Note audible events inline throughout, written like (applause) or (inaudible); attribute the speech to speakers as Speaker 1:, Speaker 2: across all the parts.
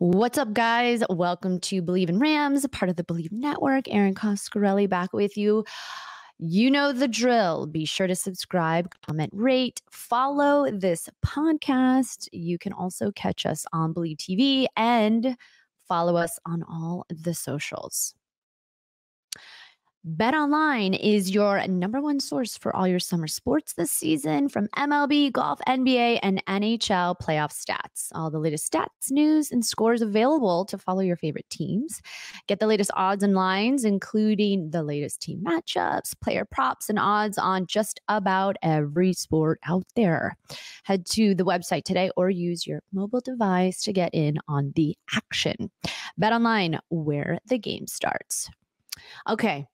Speaker 1: What's up, guys? Welcome to Bleav in Rams, part of the Bleav Network. Erin Coscarelli back with you. You know the drill. Be sure to subscribe, comment, rate, follow this podcast. You can also catch us on Bleav TV and follow us on all the socials. Bet Online is your number one source for all your summer sports this season from MLB, golf, NBA, and NHL playoff stats. All the latest stats, news, and scores available to follow your favorite teams. Get the latest odds and lines, including the latest team matchups, player props, and odds on just about every sport out there. Head to the website today or use your mobile device to get in on the action. Bet Online, where the game starts. Okay,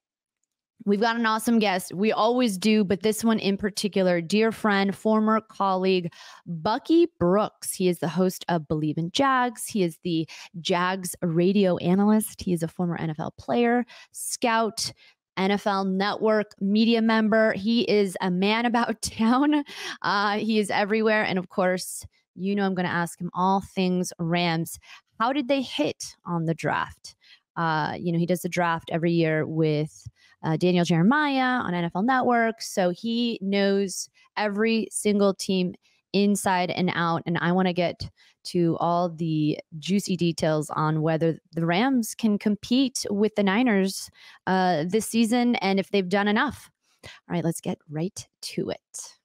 Speaker 1: We've got an awesome guest. We always do, but this one in particular, dear friend, former colleague, Bucky Brooks. He is the host of Bleav in Jags. He is the Jags radio analyst. He is a former NFL player, scout, NFL Network media member. He is a man (laughs) about town. Uh, he is everywhere. And of course, you know, I'm going to ask him all things Rams. How did they hit on the draft? Uh, you know, he does the draft every year with uh, Daniel Jeremiah on NFL Network. So he knows every single team inside and out. And I want to get to all the juicy details on whether the Rams can compete with the Niners uh, this season and if they've done enough. All right, let's get right to it.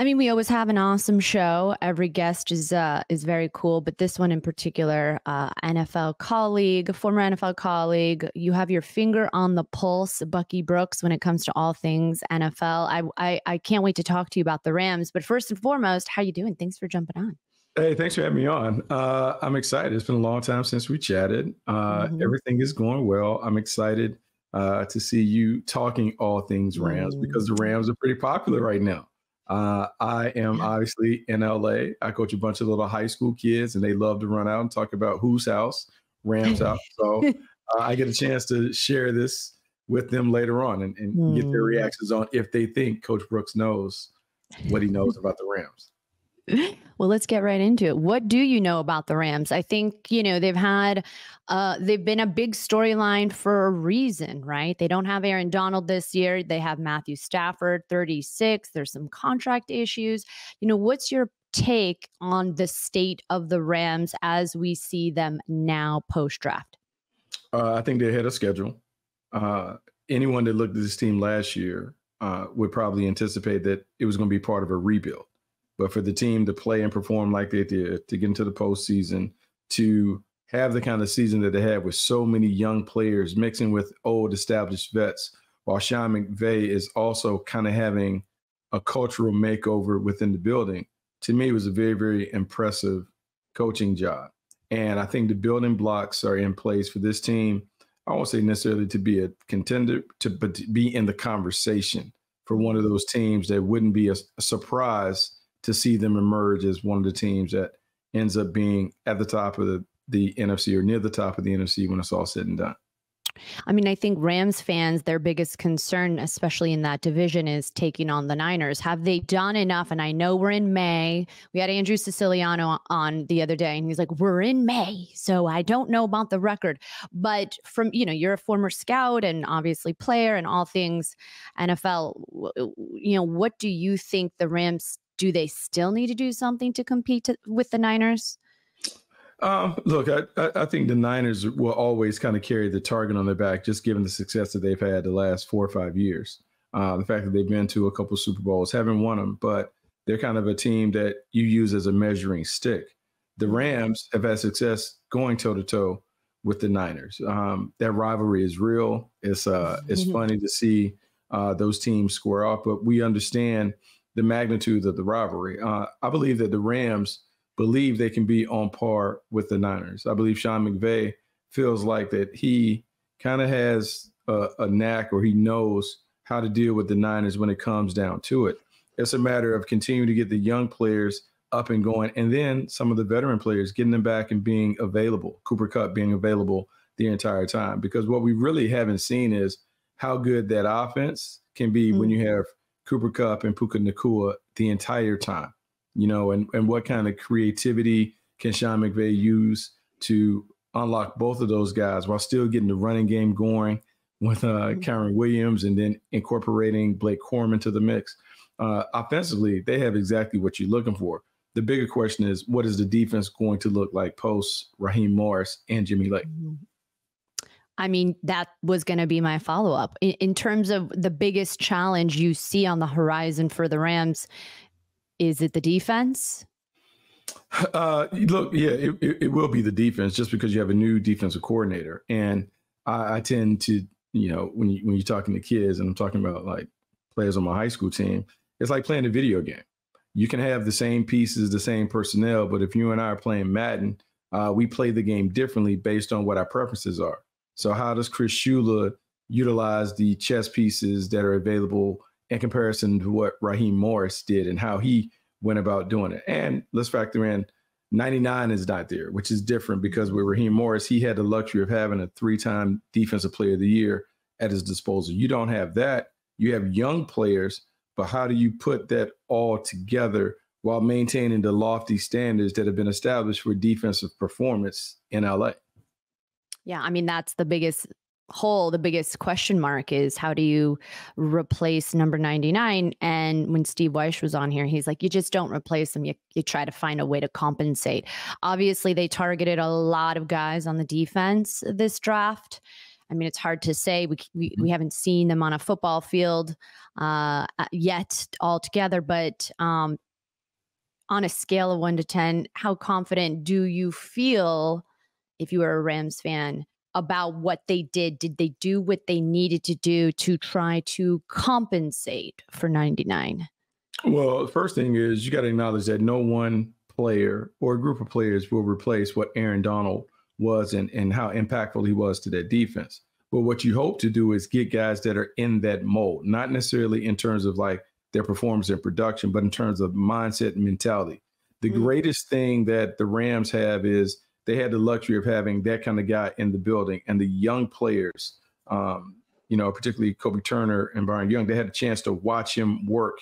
Speaker 1: I mean, we always have an awesome show. Every guest is uh, is very cool, but this one in particular, uh, NFL colleague, former NFL colleague, you have your finger on the pulse, Bucky Brooks, when it comes to all things NFL. I I, I can't wait to talk to you about the Rams. But first and foremost, how you doing? Thanks for jumping on.
Speaker 2: Hey, thanks for having me on. Uh, I'm excited. It's been a long time since we chatted. Uh, mm-hmm. Everything is going well. I'm excited uh, to see you talking all things Rams mm-hmm. because the Rams are pretty popular right now. Uh, I am obviously in LA. I coach a bunch of little high school kids, and they love to run out and talk about whose house, Rams house. (laughs) So uh, I get a chance to share this with them later on and, and mm. get their hmm. reactions on if they think Coach Brooks knows what he knows about the Rams. (laughs)
Speaker 1: Well, let's get right into it. What do you know about the Rams? I think, you know, they've had uh they've been a big storyline for a reason, right? They don't have Aaron Donald this year. They have Matthew Stafford, 36. There's some contract issues. You know, what's your take on the state of the Rams as we see them now post draft?
Speaker 2: Uh, I think they're ahead of schedule. Uh, anyone that looked at this team last year uh, would probably anticipate that it was going to be part of a rebuild. But for the team to play and perform like they did, to get into the postseason, to have the kind of season that they had with so many young players mixing with old established vets, while Sean McVay is also kind of having a cultural makeover within the building, to me it was a very, very impressive coaching job. And I think the building blocks are in place for this team. I won't say necessarily to be a contender, to but to be in the conversation for one of those teams that wouldn't be a, a surprise to see them emerge as one of the teams that ends up being at the top of the, the NFC or near the top of the NFC when it's all said and done.
Speaker 1: I mean, I think Rams fans, their biggest concern, especially in that division, is taking on the Niners. Have they done enough? And I know we're in May. We had Andrew Siciliano on the other day, and he's like, We're in May. So I don't know about the record. But from, you know, you're a former scout and obviously player and all things NFL. You know, what do you think the Rams do they still need to do something to compete to, with the Niners?
Speaker 2: Um, look, I, I think the Niners will always kind of carry the target on their back, just given the success that they've had the last four or five years. Uh, the fact that they've been to a couple Super Bowls, haven't won them, but they're kind of a team that you use as a measuring stick. The Rams have had success going toe to toe with the Niners. Um, that rivalry is real. It's uh, it's mm-hmm. funny to see uh, those teams square off, but we understand the magnitude of the rivalry. Uh, I believe that the Rams believe they can be on par with the Niners. I believe Sean McVay feels like that he kind of has a, a knack or he knows how to deal with the Niners when it comes down to it. It's a matter of continuing to get the young players up and going, and then some of the veteran players getting them back and being available. Cooper Kupp being available the entire time, because what we really haven't seen is how good that offense can be mm-hmm. when you have Cooper Kupp and Puka Nacua the entire time, you know, and, and what kind of creativity can Sean McVay use to unlock both of those guys while still getting the running game going with uh, Kyren Williams and then incorporating Blake Corum into the mix. Uh, offensively, they have exactly what you're looking for. The bigger question is, what is the defense going to look like post Raheem Morris and Jimmy Lake?
Speaker 1: I mean, that was going to be my follow up. In, in, terms of the biggest challenge you see on the horizon for the Rams, is it the defense? (sighs)
Speaker 2: Uh, look, yeah, it, it, will be the defense just because you have a new defensive coordinator. And I, I tend to, you know, when you when you're talking to kids, and I'm talking about like players on my high school team, it's like playing a video game. You can have the same pieces, the same personnel, but if you and I are playing Madden, uh, we play the game differently based on what our preferences are. So how does Chris Shula utilize the chess pieces that are available in comparison to what Raheem Morris did and how he went about doing it? And let's factor in 99 is not there, which is different because with Raheem Morris, he had the luxury of having a three-time defensive player of the year at his disposal. You don't have that. You have young players, but how do you put that all together while maintaining the lofty standards that have been established for defensive performance in LA?
Speaker 1: Yeah, I mean that's the biggest hole, the biggest question mark is how do you replace number 99? And when Steve Wyche was on here, he's like, you just don't replace them. You, you try to find a way to compensate. Obviously, they targeted a lot of guys on the defense this draft. I mean, it's hard to say. We, we, we haven't seen them on a football field uh, uh yet altogether, but um, on a scale of one to 10, how confident do you feel if you were a Rams fan about what they did. Did they do what they needed to do to try to compensate for 99?
Speaker 2: Well, the first thing is you got to acknowledge that no one player or a group of players will replace what Aaron Donald was and, and how impactful he was to that defense. But what you hope to do is get guys that are in that mold, not necessarily in terms of like their performance and production, but in terms of mindset and mentality. The mm-hmm. greatest thing that the Rams have is they had the luxury of having that kind of guy in the building and the young players, um, you know, particularly Kobie Turner and Byron Young, they had a chance to watch him work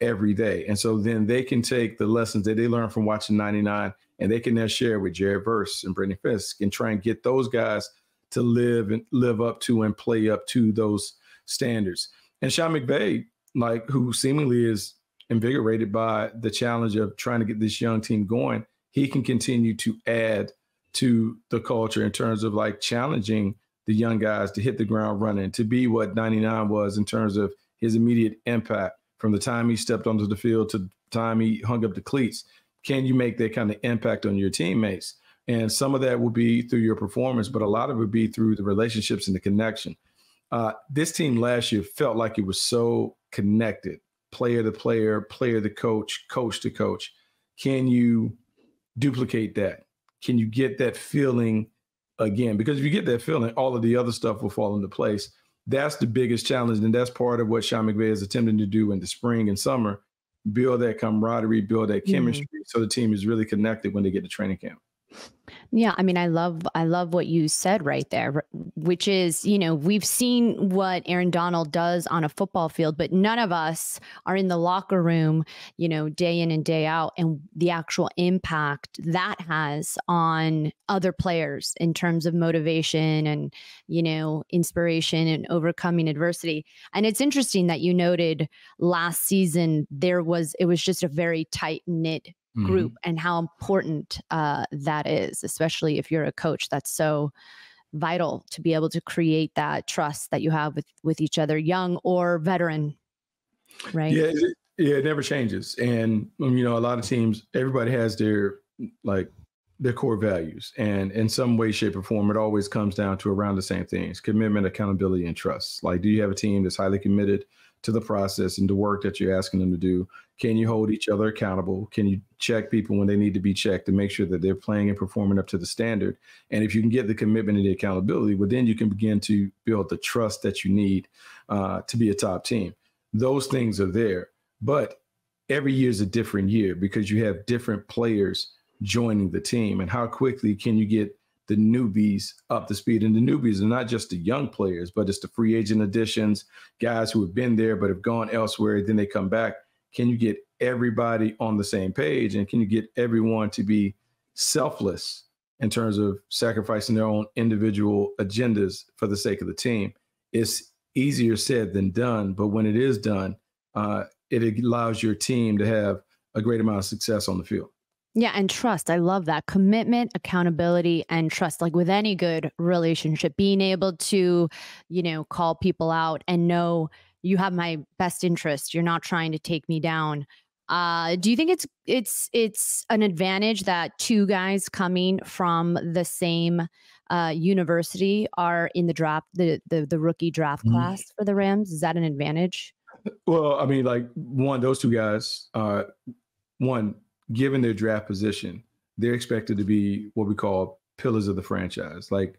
Speaker 2: every day. And so then they can take the lessons that they learned from watching 99 and they can then share with Jared Verse and Braden Fiske and try and get those guys to live and live up to and play up to those standards. And Sean McVay, like who seemingly is invigorated by the challenge of trying to get this young team going, he can continue to add to the culture in terms of like challenging the young guys to hit the ground running, to be what 99 was in terms of his immediate impact from the time he stepped onto the field to the time he hung up the cleats. Can you make that kind of impact on your teammates? And some of that will be through your performance, but a lot of it will be through the relationships and the connection. Uh, this team last year felt like it was so connected player to player, player to coach, coach to coach. Can you duplicate that? Can you get that feeling again? Because if you get that feeling, all of the other stuff will fall into place. That's the biggest challenge. And that's part of what Sean McVay is attempting to do in the spring and summer build that camaraderie, build that mm-hmm. chemistry mm-hmm. so the team is really connected when they get to training camp.
Speaker 1: Yeah, I mean, I love I love what you said right there, which is, you know, we've seen what Aaron Donald does on a football field, but none of us are in the locker room, you know, day in and day out and the actual impact that has on other players in terms of motivation and, you know, inspiration and overcoming adversity. And it's interesting that you noted last season there was it was just a very tight knit group mm-hmm. and how important uh, that is, especially if you're a coach. That's so vital to be able to create that trust that you have with with each other, young or veteran. Right.
Speaker 2: Yeah. It, yeah. It never changes, and um, you know, a lot of teams, everybody has their like their core values, and in some way, shape, or form, it always comes down to around the same things: commitment, accountability, and trust. Like, do you have a team that's highly committed? to the process and the work that you're asking them to do? Can you hold each other accountable? Can you check people when they need to be checked to make sure that they're playing and performing up to the standard? And if you can get the commitment and the accountability, well, then you can begin to build the trust that you need uh, to be a top team. Those things are there, but every year is a different year because you have different players joining the team. And how quickly can you get the newbies up to speed. And the newbies are not just the young players, but it's the free agent additions, guys who have been there but have gone elsewhere. Then they come back. Can you get everybody on the same page? And can you get everyone to be selfless in terms of sacrificing their own individual agendas for the sake of the team. It's easier said than done, but when it is done, uh, it allows your team to have a great amount of success on the field.
Speaker 1: Yeah, and trust. I love that commitment, accountability, and trust. Like with any good relationship, being able to, you know, call people out and know you have my best interest. You're not trying to take me down. Uh, do you think it's it's it's an advantage that two guys coming from the same uh, university are in the draft, the the, the rookie draft mm-hmm. class for the Rams? Is that an advantage?
Speaker 2: Well, I mean, like one, those two guys, uh, one, given their draft position, they're expected to be what we call pillars of the franchise, like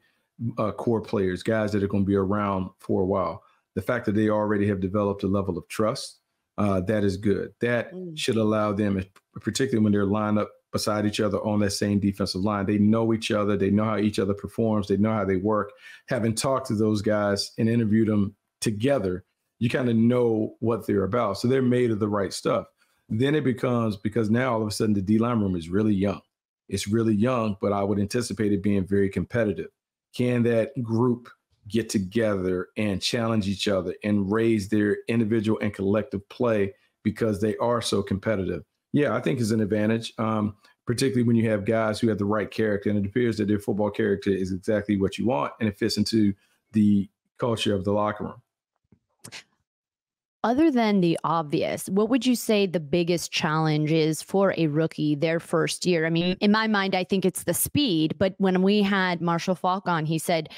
Speaker 2: uh, core players, guys that are going to be around for a while. The fact that they already have developed a level of trust uh, that is good. That mm. should allow them, particularly when they're lined up beside each other on that same defensive line. They know each other. They know how each other performs. They know how they work. Having talked to those guys and interviewed them together, you kind of know what they're about. So they're made of the right stuff. Then it becomes because now all of a sudden the D line room is really young. It's really young, but I would anticipate it being very competitive. Can that group get together and challenge each other and raise their individual and collective play because they are so competitive. Yeah, I think is an advantage, um, particularly when you have guys who have the right character, and it appears that their football character is exactly what you want, and it fits into the culture of the locker room
Speaker 1: other than the obvious, what would you say the biggest challenge is for a rookie their first year? I mean, in my mind, I think it's the speed. But when we had Marshall Faulk on, he said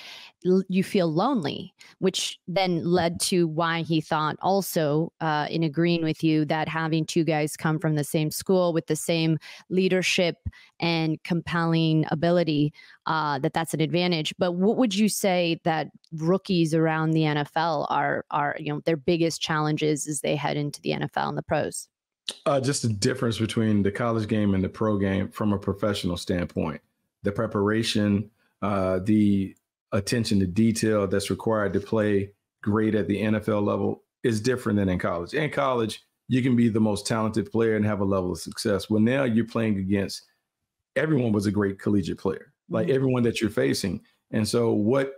Speaker 1: you feel lonely, which then led to why he thought also uh, in agreeing with you that having two guys come from the same school with the same leadership and compelling ability uh, that that's an advantage. But what would you say that rookies around the NFL are are you know their biggest challenges as they head into the NFL and the pros?
Speaker 2: Uh, just the difference between the college game and the pro game from a professional standpoint. The preparation, uh, the attention to detail that's required to play great at the NFL level is different than in college. In college, you can be the most talented player and have a level of success. Well, now you're playing against everyone was a great collegiate player, like mm-hmm. everyone that you're facing. And so, what,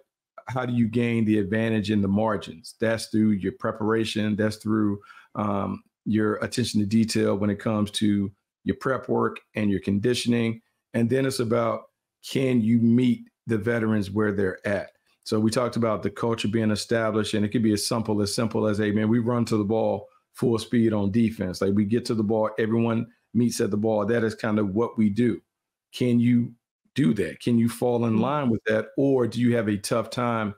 Speaker 2: how do you gain the advantage in the margins? That's through your preparation, that's through um, your attention to detail when it comes to your prep work and your conditioning. And then it's about can you meet the veterans where they're at. So we talked about the culture being established, and it could be as simple as simple as, hey man, we run to the ball full speed on defense. Like we get to the ball, everyone meets at the ball. That is kind of what we do. Can you do that? Can you fall in mm-hmm. line with that, or do you have a tough time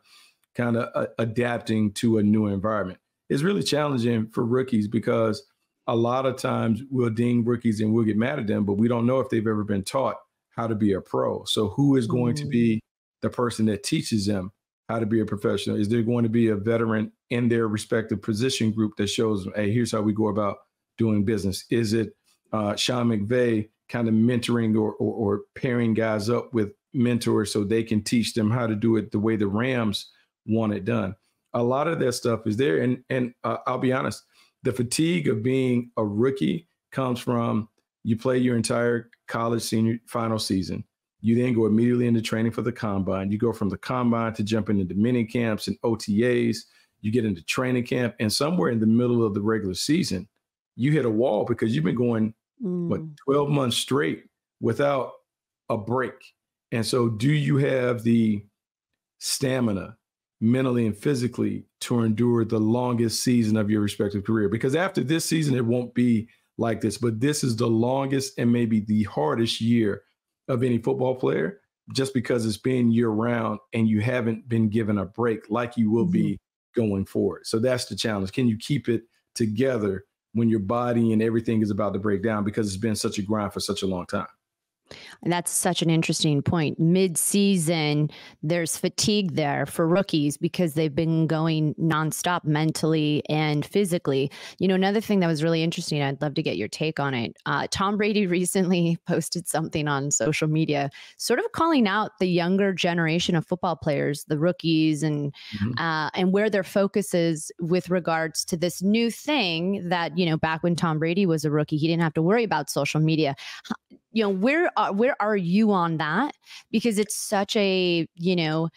Speaker 2: kind of uh, adapting to a new environment? It's really challenging for rookies because a lot of times we'll ding rookies and we'll get mad at them, but we don't know if they've ever been taught how to be a pro. So who is going mm-hmm. to be mm. the person that teaches them how to be a professional? Is there going to be a veteran in their respective position group that shows them, hey, here's how we go about doing business? Is it uh, Sean McVay kind of mentoring or, or, or pairing guys up with mentors so they can teach them how to do it the way the Rams want it done? A lot of that stuff is there, and and uh, I'll be honest, the fatigue of being a rookie comes from you play your entire college senior final season. You then go immediately into training for the combine. You go from the combine to jumping into mini camps and OTAs. You get into training camp, and somewhere in the middle of the regular season, you hit a wall because you've been going mm. what 12 months straight without a break. And so, do you have the stamina, mentally and physically, to endure the longest season of your respective career? Because after this season, it won't be like this, but this is the longest and maybe the hardest year of any football player just because it's been year round and you haven't been given a break like you will mm-hmm. be going forward. So that's the challenge. Can you keep it together when your body and everything is about to break down because it's been such a grind for such a long time?
Speaker 1: And that's such an interesting point. Mid season, there's fatigue there for rookies because they've been going nonstop mentally and physically. You know, another thing that was really interesting, I'd love to get your take on it. Uh, Tom Brady (laughs) recently posted something on social media, sort of calling out the younger generation of football players, the rookies, and mm-hmm. uh, and where their focus is with regards to this new thing that you know back when Tom Brady was a rookie, he didn't have to worry about social media you know where are, where are you on that? Because it's such a you know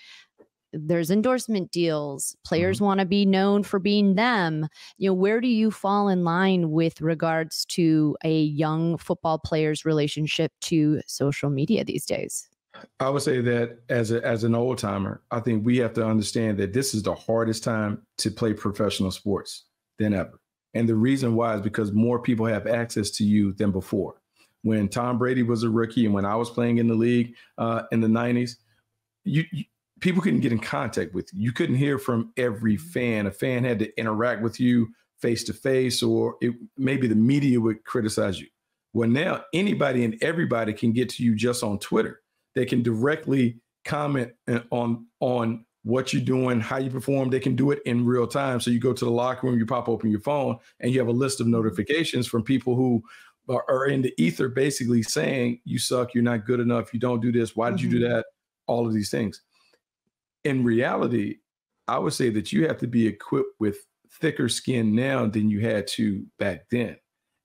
Speaker 1: there's endorsement deals players mm-hmm. want to be known for being them. You know where do you fall in line with regards to a young football player's relationship to social media these days?
Speaker 2: I would say that as a, as an old timer i think we have to understand that this is the hardest time to play professional sports than ever. And the reason why is because more people have access to you than before when tom brady was a rookie and when i was playing in the league uh, in the 90s you, you people couldn't get in contact with you. You couldn't hear from every mm-hmm. fan. A fan had to interact with you face to face, or it, maybe the media would criticize you. Well, now anybody and everybody can get to you just on Twitter. They can directly comment uh, on on what you're doing, how you perform. They can do it in real time. So you go to the locker room, you pop open your phone, and you have a list of mm-hmm. notifications from people who are, in the ether, basically saying you suck, you're not good enough, you don't do this, why did mm-hmm. you do mm-hmm. that? All of these things in reality, I would say that you have to be equipped with thicker skin now than you had to back then.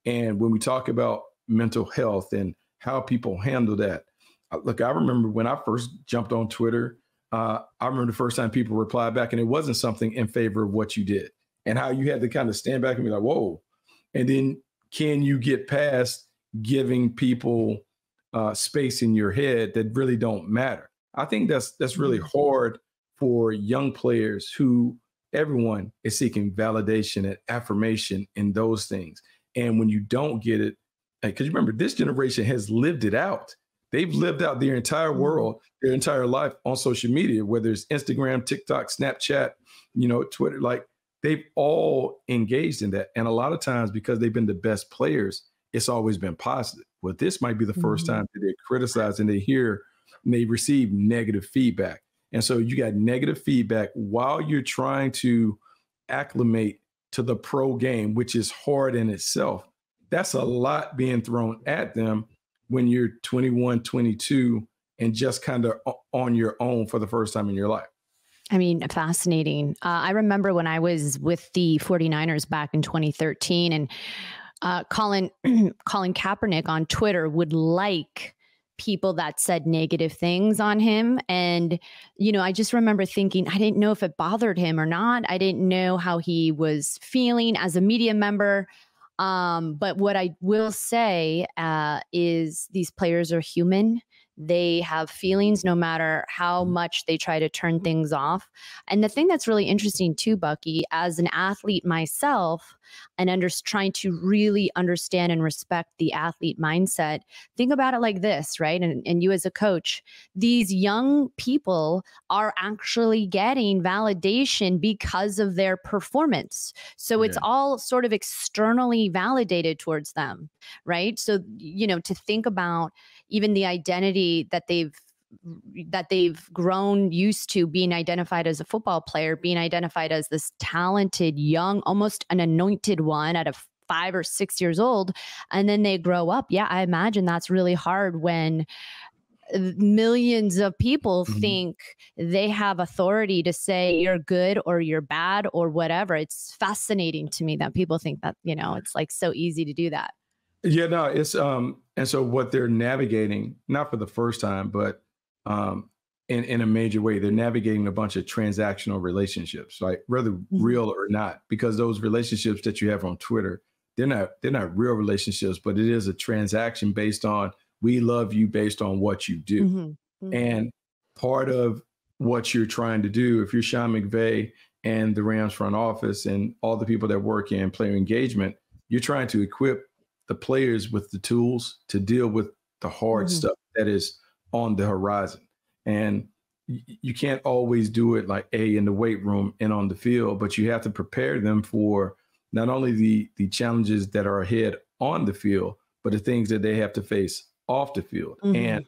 Speaker 2: And when we talk about mental health and how people handle that, uh, look, I remember when I first jumped on Twitter, uh, I remember the first time people replied back, and it wasn't something in favor of what you did, and how you had to kind of stand back and be like, "Whoa!" And then, can you get past giving people uh, space in your head that really don't matter? I think that's that's really mm-hmm. hard for young players who everyone is seeking validation and affirmation in those things. And when you don't get it, because you remember, this generation has lived it out. They've lived out their entire mm-hmm. world, their entire life on social media, whether it's Instagram, TikTok, Snapchat, you know, Twitter. Like they've all engaged in that. And a lot of times, because they've been the best players, it's always been positive. Well, this might be the 1st mm-hmm. time that they're criticized and they hear and they receive negative feedback. And so you got negative feedback while you're trying to acclimate to the pro game, which is hard in itself. That's a lot being thrown at them when you're 21, 22, and just kind of on your own for the first time in your life.
Speaker 1: I mean, fascinating. Uh, I remember when I was with the 49ers back in 2013 and uh, Colin (clears throat) Colin Kaepernick on Twitter would like people that said negative things on him. And, you know, I just remember thinking, I didn't know if it bothered him or not. I didn't know how he was feeling as a media member. Um, but what I will say uh, is these players are human. They have feelings no matter how mm-hmm. much they try to turn things off. And the thing that's really interesting too, Bucky, as an athlete myself, and under trying to really understand and respect the athlete mindset, think about it like this, right? And, and you as a coach, these young people are actually getting validation because of their performance. So it's all sort of externally validated towards them, right? So, you know, to think about even the identity that they've that they've grown used to being identified as a football player, being identified as this talented, young, almost an anointed one at a five or six years old, and then they grow up. Yeah, I imagine that's really hard when millions of people mm-hmm. think they have authority to say you're good or you're bad or whatever. It's fascinating to me that people think that, you know, it's like so easy to do that.
Speaker 2: Yeah, no, it's um, and so what they're navigating, not for the first time, but um, in in a major way, they're navigating a bunch of transactional relationships, right? Whether mm-hmm. real or not, because those relationships that you have on Twitter, they're not they're not real relationships, but it is a transaction based on we love you based on what you do, mm-hmm. Mm-hmm. and part of what you're trying to do, if you're Sean McVay and the Rams front office and all the people that work in player engagement, you're trying to equip the players with the tools to deal with the hard mm-hmm. stuff that is on the horizon. And you can't always do it like a in the weight room and on the field, but you have to prepare them for not only the the challenges that are ahead on the field, but the things that they have to face off the field. Mm-hmm. And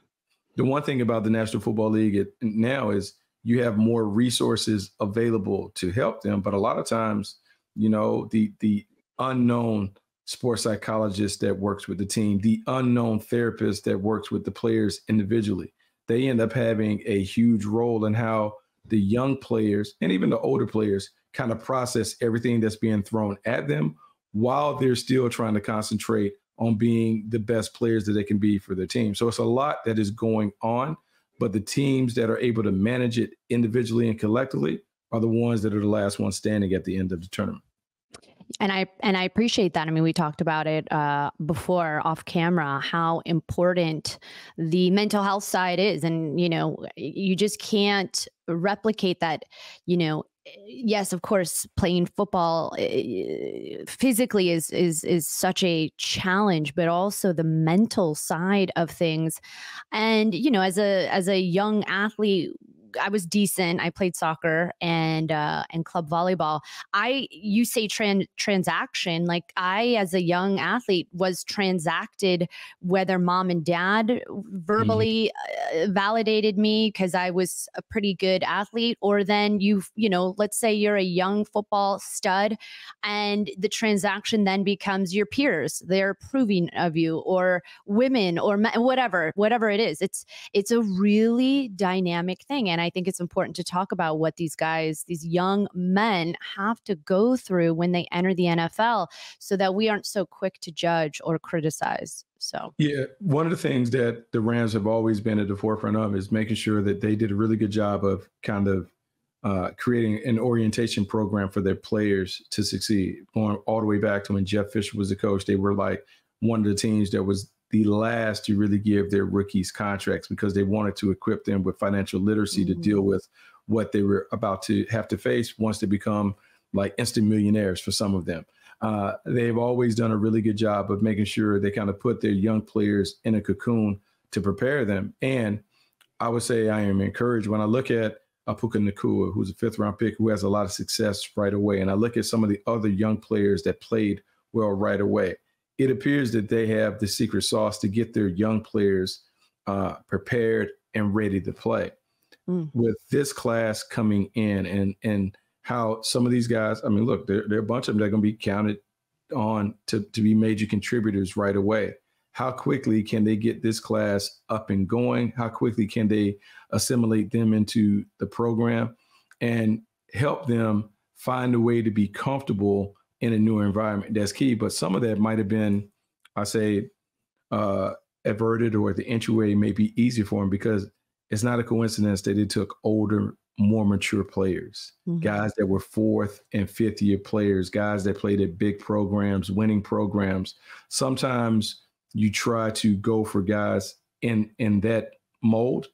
Speaker 2: the one thing about the National Football League now is you have more resources available to help them, but a lot of times, you know, the the unknown sports psychologist that works with the team, the unknown therapist that works with the players individually. They end up having a huge role in how the young players and even the older players kind of process everything that's being thrown at them while they're still trying to concentrate on being the best players that they can be for their team. So it's a lot that is going on, but the teams that are able to manage it individually and collectively are the ones that are the last ones standing at the end of the tournament
Speaker 1: and I and I appreciate that. I mean, we talked about it uh, before off camera how important the mental health side is, and you know, you just can't replicate that. You know, yes, of course, playing football uh, physically is is is such a challenge, but also the mental side of things. And you know, as a as a young athlete, I was decent. I played soccer and uh, and club volleyball. I you say tran- transaction like I as a young athlete was transacted whether mom and dad mm-hmm. verbally uh, validated me because I was a pretty good athlete, or then you you know let's say you're a young football stud, and the transaction then becomes your peers. They're approving of you, or women, or whatever whatever it is. It's it's a really dynamic thing and and I think it's important to talk about what these guys, these young men, have to go through when they enter the NFL so that we aren't so quick to judge or criticize. So,
Speaker 2: yeah, one of the things that the Rams have always been at the forefront of is making sure that they did a really good job of kind of uh, creating an orientation program for their players to succeed. Going all the way back to when Jeff Fisher was the coach, they were like one of the teams that was the last to really give their rookies contracts because they wanted to equip them with financial literacy mm-hmm. to deal with what they were about to have to face once they become like instant millionaires for some of them. Uh, they've always done a really good job of making sure they kind of put their young players in a cocoon to prepare them. And I would say I am encouraged when I look at Apuka Nacua, who's a fifth round pick who has a lot of success right away. And I look at some of the other young players that played well right away it appears that they have the secret sauce to get their young players uh, prepared and ready to play. Mm. With this class coming in and and how some of these guys, I mean, look, there, there are a bunch of them that are going to be counted on to, to be major contributors right away. How quickly can they get this class up and going? How quickly can they assimilate them into the program and help them find a way to be comfortable in a new environment. That's key. But some of that might have been, I say, uh, averted or the entryway may be easy for them because it's not a coincidence that it took older, more mature players, mm-hmm. guys that were fourth and fifth year players, guys that played at big programs, winning programs. Sometimes you try to go for guys in in that mold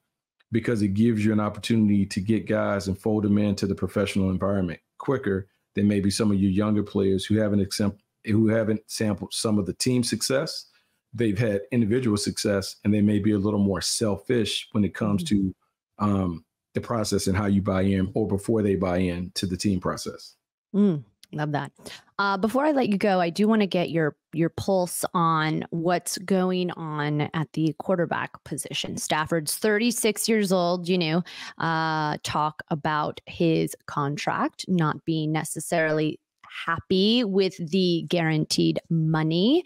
Speaker 2: because it gives you an opportunity to get guys and fold them into the professional environment quicker than maybe some of your younger players who haven't exam- who haven't sampled some of the team success. They've had individual success, and they may be a little more selfish when it comes mm-hmm. to um, the process and how you buy in, or before they buy in to the team process.
Speaker 1: Mm. Love that. Uh, before I let you go, I do want to get your your pulse on what's going on at the quarterback position. Stafford's 36 years old. You know, uh, talk about his contract not being necessarily happy with the guaranteed money.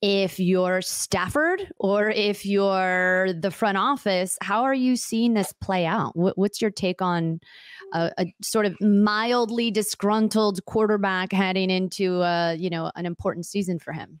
Speaker 1: If you're Stafford or if you're the front office, how are you seeing this play out? what's your take on a, a, sort of mildly disgruntled quarterback heading into uh, you know an important season for him?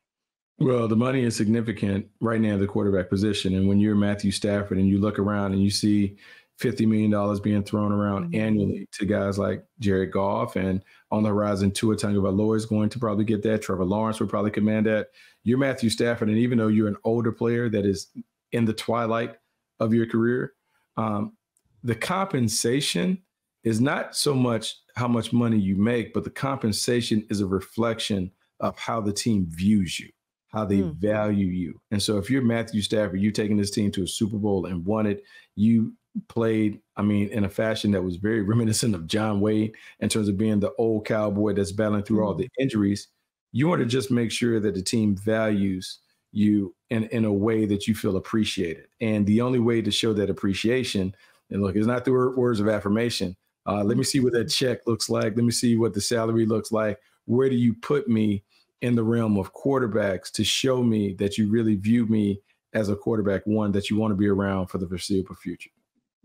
Speaker 2: Well, the money is significant right now, the quarterback position. And when you're Matthew Stafford and you look around and you see $50 million being thrown around mm-hmm. annually to guys like Jared Goff and on the horizon, Tua Tagovailoa is going to probably get that. Trevor Lawrence would probably command that. You're Matthew Stafford. And even though you're an older player that is in the twilight of your career, um, the compensation is not so much how much money you make, but the compensation is a reflection of how the team views you, how they mm. value you. And so if you're Matthew Stafford, you taking this team to a Super Bowl and won it, you played, I mean, in a fashion that was very (laughs) reminiscent of John Wayne in terms of being the old cowboy that's battling through mm. all the injuries. You want to just make sure that the team values you in, in a way that you feel appreciated. And the only way to show that appreciation, and look, it's not through words of affirmation, uh, let me see what that check looks like. Let me see what the salary looks like. Where do you put me in the realm of quarterbacks to show me that you really view me as a quarterback one that you want to be around for the foreseeable future?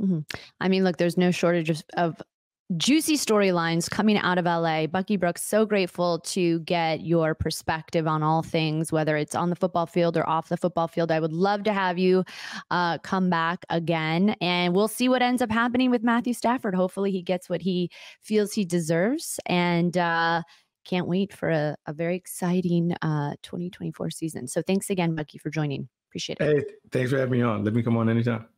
Speaker 1: Mm-hmm. I mean, look, there's no shortage of, of juicy storylines coming out of LA. Bucky Brooks, so grateful to get your perspective on all things, whether it's on the football field or off the football field. I would love to have you uh, come back again, and we'll see what ends up happening with Matthew Stafford. Hopefully, he gets what he feels he deserves, and uh, can't wait for a, a very exciting uh, 2024 season. So, thanks again, Bucky, for joining. Appreciate it.
Speaker 2: Hey, thanks for having me on. Let me come on anytime.